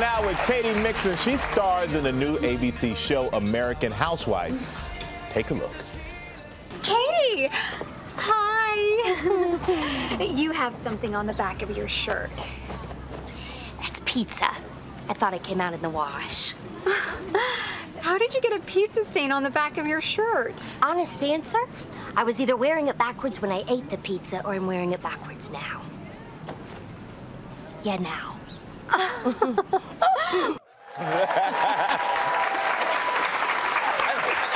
now with Katy Mixon. She stars in the new ABC show American Housewife. Take a look. Katie! Hi! you have something on the back of your shirt. That's pizza. I thought it came out in the wash. How did you get a pizza stain on the back of your shirt? Honest answer, I was either wearing it backwards when I ate the pizza or I'm wearing it backwards now. Yeah, now.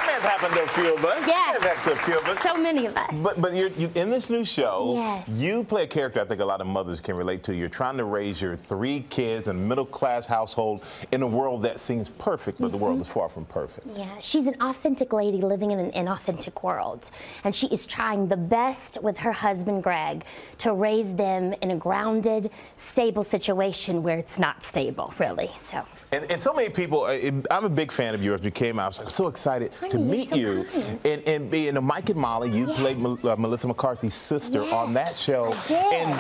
That happened to a few of us. Yes. That happened to a few of us. So many of us. But but you're, you in this new show. Yes. You play a character I think a lot of mothers can relate to. You're trying to raise your three kids in a middle class household in a world that seems perfect, but the world is far from perfect. Yeah, she's an authentic lady living in an inauthentic world. And she is trying the best with her husband, Greg, to raise them in a grounded, stable situation where it's not stable, really. So, And, and so many people, uh, I'm a big fan of yours. You came out, I was like, so excited Honey, to meet so you. kind. And, and in a Mike and Molly, you Yes. played Mel- uh, Melissa McCarthy's sister on that show. I did. And,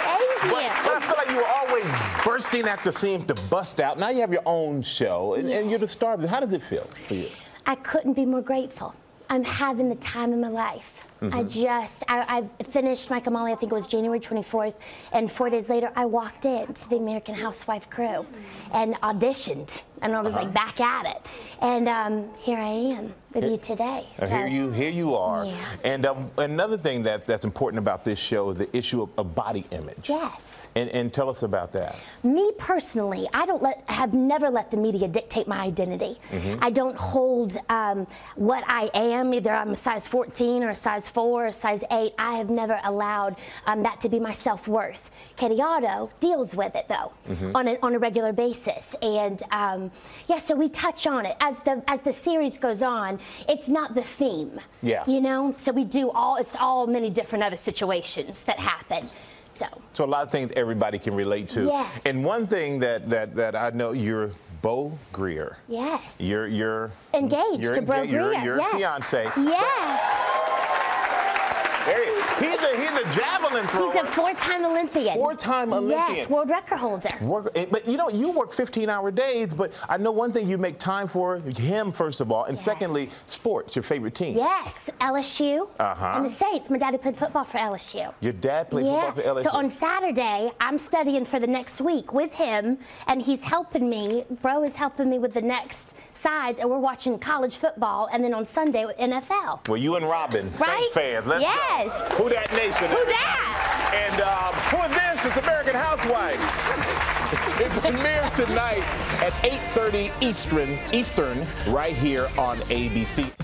thank but, you. but I feel like you were always bursting at the seams to bust out. Now you have your own show, and, and you're the star. of it. How does it feel for you? I couldn't be more grateful. I'm having the time of my life. I just, I, I finished my Molly, I think it was January 24th, and four days later, I walked into the American Housewife crew and auditioned, and I was like back at it. And um, here I am with you today. Uh, Here you, here you are. Yeah. And um, another thing that, that's important about this show is the issue of, of body image. Yes. And, and tell us about that. Me personally, I don't let, have never let the media dictate my identity. I don't hold um, what I am, either I'm a size 14 or a size 4 size 8. I have never allowed um, that to be my self worth. Katie Otto deals with it though on, a, on a regular basis. And um, yeah, so we touch on it. As the, as the series goes on, it's not the theme. Yeah. You know? So we do all, it's all many different other situations that happen. So. So a lot of things everybody can relate to. Yes. And one thing that, that, that I know, you're Breaux Greer. Yes. You're you're engaged you're to Breaux enga- you're- Greer. Your yes. fiance. Yes. There he is. He's a he's a javelin thrower. He's a four-time Olympian. Four-time Olympian. Yes, world record holder. Work, eh, but you know, you work 15-hour days. But I know one thing you make time for him first of all, and Yes. secondly, sports. Your favorite team. Yes, LSU Uh-huh. and the Saints. My daddy played football for LSU. Your dad played yeah. football for LSU. So on Saturday, I'm studying for the next week with him, and he's helping me. Breaux is helping me with the next sides, and we're watching college football, and then on Sunday NFL. well, you and Robin, Right? Saint fans. Let's Yes. go. Who Dat Nation? Who that? And um, who is this? It's American Housewife. it premieres tonight at 8:30 Eastern, Eastern, right here on ABC.